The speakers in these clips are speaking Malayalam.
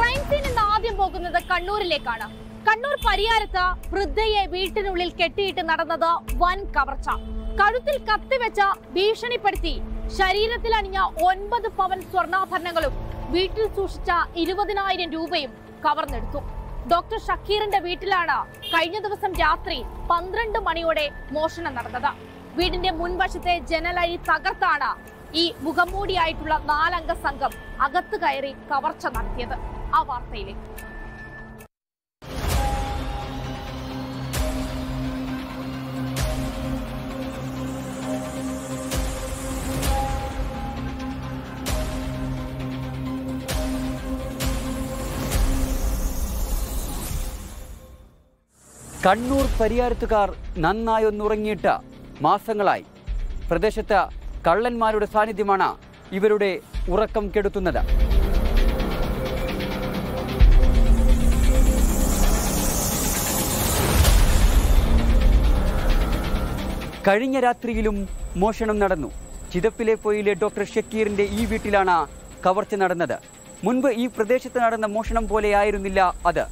ക്രൈം സീൻ ഇന്ന് ആദ്യം പോകുന്നത് കണ്ണൂരിലേക്കാണ്. കണ്ണൂർ പരിയാരത്ത് വൃദ്ധയെ വീട്ടിനുള്ളിൽ കെട്ടിയിട്ട് നടന്നത് വൻ കവർച്ച. കഴുത്തിൽ കത്തിവെച്ച ഭീഷണിപ്പെടുത്തി. ശരീരത്തിൽ അണിഞ്ഞ ഒൻപത് പവൻ സ്വർണാഭരണങ്ങളും വീട്ടിൽ സൂക്ഷിച്ച ഇരുപതിനായിരം രൂപയും കവർന്നെടുത്തു. ഡോക്ടർ ഷക്കീറിന്റെ വീട്ടിലാണ് കഴിഞ്ഞ ദിവസം രാത്രി പന്ത്രണ്ട് മണിയോടെ മോഷണം നടന്നത്. വീടിന്റെ മുൻവശത്തെ ജനലഴി തകർത്താണ് ഈ മുഖംമൂടിയായിട്ടുള്ള നാലംഗ സംഘം അകത്തു കയറി കവർച്ച നടത്തിയത്. ആ വാർത്തയിലേക്ക്. കണ്ണൂർ പരിയാരത്തുകാർ നന്നായൊന്നുറങ്ങിയിട്ട് മാസങ്ങളായി. പ്രദേശത്ത് കള്ളന്മാരുടെ സാന്നിധ്യമാണ് ഇവരുടെ ഉറക്കം കെടുത്തുന്നത്. കഴിഞ്ഞ രാത്രിയിലും മോഷണം നടന്നു. ചിതപ്പിലെ പൊയിലെ ഡോക്ടർ ഷക്കീറിന്റെ ഈ വീട്ടിലാണ് കവർച്ച നടന്നത്. മുൻപ് ഈ പ്രദേശത്ത് നടന്ന മോഷണം പോലെയായിരുന്നില്ല അത്.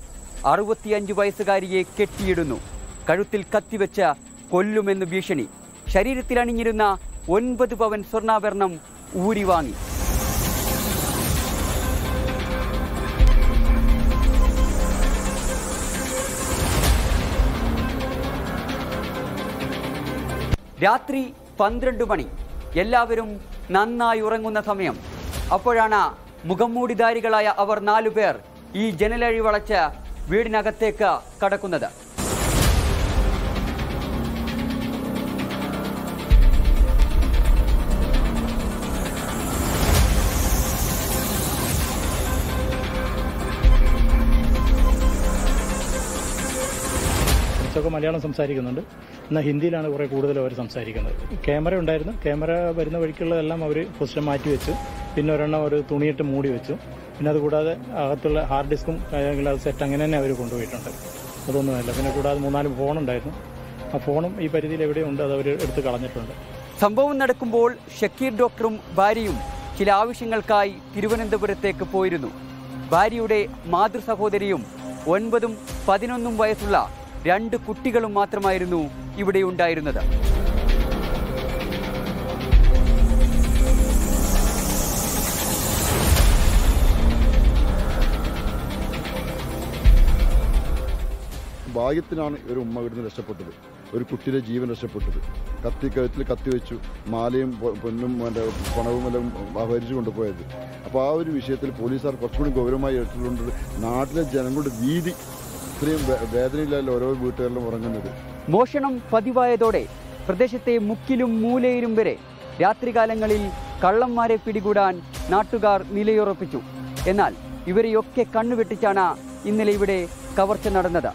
അറുപത്തിയഞ്ച് വയസ്സുകാരിയെ കെട്ടിയിടുന്നു. കഴുത്തിൽ കത്തിവെച്ച് കൊല്ലുമെന്ന് ഭീഷണി. ശരീരത്തിൽ അണിഞ്ഞിരുന്ന ഒൻപത് പവൻ സ്വർണാഭരണം ഊരി രാത്രി പന്ത്രണ്ട് മണി. എല്ലാവരും നന്നായി ഉറങ്ങുന്ന സമയം. അപ്പോഴാണ് മുഖംമൂടിധാരികളായ അവർ നാലുപേർ ഈ ജനലഴി വളച്ച് വീടിനകത്തേക്ക് കടക്കുന്നത്. മലയാളം സംസാരിക്കുന്നുണ്ട്. എന്നാൽ ഹിന്ദിയിലാണ് കുറേ കൂടുതൽ അവർ സംസാരിക്കുന്നത്. ക്യാമറ ഉണ്ടായിരുന്നു. ക്യാമറ വരുന്ന വഴിക്കുള്ളതെല്ലാം അവർ ഫസ്റ്റ് മാറ്റി വെച്ചു. പിന്നെ ഒരെണ്ണം ഒരു തുണിയിട്ട് മൂടി വെച്ചു. പിന്നെ അതുകൂടാതെ അകത്തുള്ള ഹാർഡ് ഡിസ്കും അല്ലെങ്കിൽ അത് സെറ്റ് അങ്ങനെ തന്നെ അവർ കൊണ്ടുപോയിട്ടുണ്ട്. അതൊന്നുമല്ല പിന്നെ കൂടാതെ മൂന്നാൽ ഫോണുണ്ടായിരുന്നു ആ ഫോണും ഈ പരിധിയിൽ എവിടെയുണ്ട് അത് അവർ എടുത്ത് കളഞ്ഞിട്ടുണ്ട്. സംഭവം നടക്കുമ്പോൾ ഷക്കീർ ഡോക്ടറും ഭാര്യയും ചില ആവശ്യങ്ങൾക്കായി തിരുവനന്തപുരത്തേക്ക് പോയിരുന്നു. ഭാര്യയുടെ മാതൃ സഹോദരിയും ഒൻപതും പതിനൊന്നും വയസ്സുള്ള രണ്ട് കുട്ടികളും മാത്രമായിരുന്നു ഇവിടെ ഉണ്ടായിരുന്നത്. ഭാഗ്യത്തിനാണ് ഒരു ഉമ്മ ഇവിടുന്ന് രക്ഷപ്പെട്ടത്. ഒരു കുട്ടിയുടെ ജീവൻ രക്ഷപ്പെട്ടത്. കത്തി കഴുത്തിൽ കത്തി വെച്ചു മാലയും പൊന്നും പണവും എല്ലാം അപഹരിച്ചു കൊണ്ടുപോയത്. അപ്പോൾ ആ ഒരു വിഷയത്തിൽ പോലീസുകാർ കുറച്ചുകൂടി ഗൗരവമായി എടുത്തിട്ടുണ്ട്. നാട്ടിലെ ജനങ്ങളുടെ വീതി ഇത്രയും വേദനയില്ലല്ലോ ഓരോ വീട്ടുകളിലും ഉറങ്ങുന്നത്. മോഷണം പതിവായതോടെ പ്രദേശത്തെ മുക്കിലും മൂലയിലും വരെ രാത്രികാലങ്ങളിൽ കള്ളന്മാരെ പിടികൂടാൻ നാട്ടുകാർ നിലയുറപ്പിച്ചു. എന്നാൽ ഇവരെയൊക്കെ കണ്ണുവെട്ടിച്ചാണ് ഇന്നലെ ഇവിടെ കവർച്ച നടന്നത്.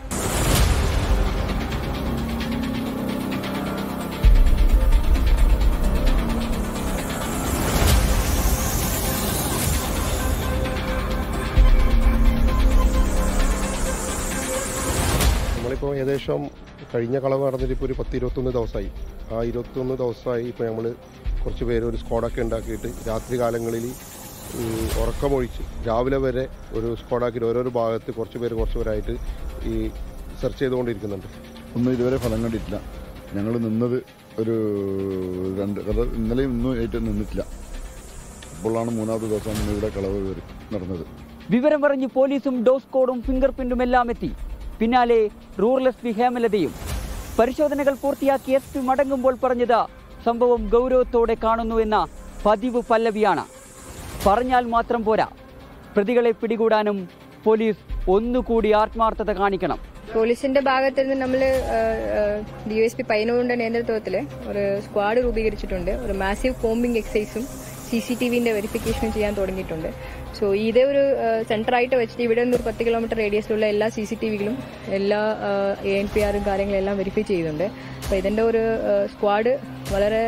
നമ്മളിപ്പോൾ ഏകദേശം കഴിഞ്ഞ കളവ് നടന്നിട്ട് ഇപ്പോൾ ഒരു പത്ത് ഇരുപത്തൊന്ന് ദിവസമായി. ആ ഇരുപത്തൊന്ന് ദിവസമായി ഇപ്പോൾ നമ്മൾ കുറച്ച് പേര് ഒരു സ്ക്വാഡൊക്കെ ഉണ്ടാക്കിയിട്ട് രാത്രി കാലങ്ങളിൽ ഉറക്കമൊഴിച്ച് രാവിലെ വരെ ഒരു സ്ക്വാഡാക്കിയിട്ട് ഓരോരോ ഭാഗത്ത് കുറച്ച് പേര് കുറച്ച് പേരായിട്ട് ഈ സെർച്ച് ചെയ്തുകൊണ്ടിരിക്കുന്നുണ്ട്. ഒന്നും ഇതുവരെ ഫലം കണ്ടിട്ടില്ല. ഞങ്ങൾ നിന്നത് ഒരു രണ്ട് അത് ഇന്നലെയും ഇന്നും ഏറ്റവും നിന്നിട്ടില്ല. ഇപ്പോഴാണ് മൂന്നാമത്തെ ദിവസം ഇവിടെ കളവ് നടന്നത്. വിവരം പറഞ്ഞ് പോലീസും ഡോസ് കോഡും ഫിംഗർ പ്രിന്റും എല്ലാം എത്തി. പിന്നാലെ പി ഹേമലതയും പരിശോധനകൾ പൂർത്തിയാക്കി എസ് പി മടങ്ങുമ്പോൾ പറഞ്ഞത് സംഭവം ഗൗരവത്തോടെ കാണുന്നു എന്ന പതിവ് പല്ലവിയാണ്. പറഞ്ഞാൽ മാത്രം പോരാ. പ്രതികളെ പിടികൂടാനും പോലീസ് ഒന്നുകൂടി ആത്മാർത്ഥത കാണിക്കണം. പോലീസിന്റെ ഭാഗത്ത് നിന്ന് നമ്മൾ ഡി എസ് പി പയ്യനൂരിന്റെ നേതൃത്വത്തിൽ ഒരു സ്ക്വാഡ് രൂപീകരിച്ചിട്ടുണ്ട്. ഒരു മാസീവ് കോമ്പിംഗ് എക്സസൈസും സി സി ടി വിന്റെ വെരിഫിക്കേഷൻ ചെയ്യാൻ തുടങ്ങിയിട്ടുണ്ട്. സോ ഇതേ ഒരു സെന്റർ ആയിട്ട് വെച്ചിട്ട് ഇവിടെ നിന്ന് ഒരു പത്ത് കിലോമീറ്റർ റേഡിയസിലുള്ള എല്ലാ സി സി ടി എല്ലാ എ എൻ പി ആറും കാര്യങ്ങളെല്ലാം വെരിഫൈ ചെയ്യുന്നുണ്ട്. അപ്പോൾ ഇതിന്റെ ഒരു സ്ക്വാഡ് വളരെ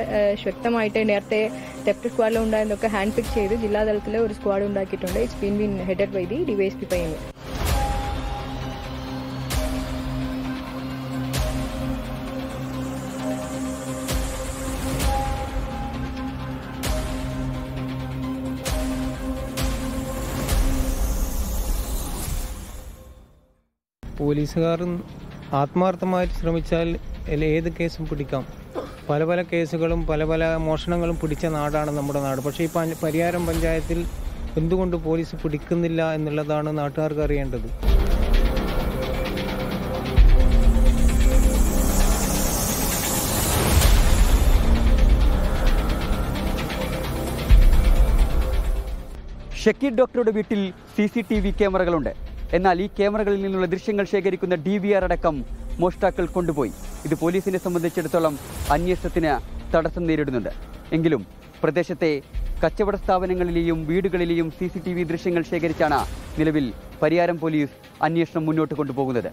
ശക്തമായിട്ട് നേരത്തെ തെപ്റ്റ് സ്ക്വാഡിൽ ഉണ്ടായിരുന്നൊക്കെ ഹാൻഡ് പിക്ക് ചെയ്ത് ജില്ലാതലത്തിൽ ഒരു സ്ക്വാഡ് ഉണ്ടാക്കിയിട്ടുണ്ട്. It's been been headed by the DYSP Payyanur. പോലീസുകാർ ആത്മാർത്ഥമായിട്ട് ശ്രമിച്ചാൽ ഏത് കേസും പിടിക്കാം. പല പല കേസുകളും പല പല മോഷണങ്ങളും പിടിച്ച നാടാണ് നമ്മുടെ നാട്. പക്ഷേ ഈ പരിയാരം പഞ്ചായത്തിൽ എന്തുകൊണ്ട് പോലീസ് പിടിക്കുന്നില്ല എന്നുള്ളതാണ് നാട്ടുകാർക്ക് അറിയേണ്ടത്. ഷക്കീർ ഡോക്ടറുടെ വീട്ടിൽ സി സി ടി വി ക്യാമറകളുണ്ട്. എന്നാൽ ഈ ക്യാമറകളിൽ നിന്നുള്ള ദൃശ്യങ്ങൾ ശേഖരിക്കുന്ന ഡി വി ആർ അടക്കം മോഷ്ടാക്കൾ കൊണ്ടുപോയി. ഇത് പോലീസിനെ സംബന്ധിച്ചിടത്തോളം അന്വേഷണത്തിന് തടസ്സം നേരിടുന്നുണ്ട്. എങ്കിലും പ്രദേശത്തെ കച്ചവട സ്ഥാപനങ്ങളിലെയും വീടുകളിലെയും സി സി ടി വി ദൃശ്യങ്ങൾ ശേഖരിച്ചാണ് നിലവിൽ പരിയാരം പോലീസ് അന്വേഷണം മുന്നോട്ട് കൊണ്ടുപോകുന്നത്.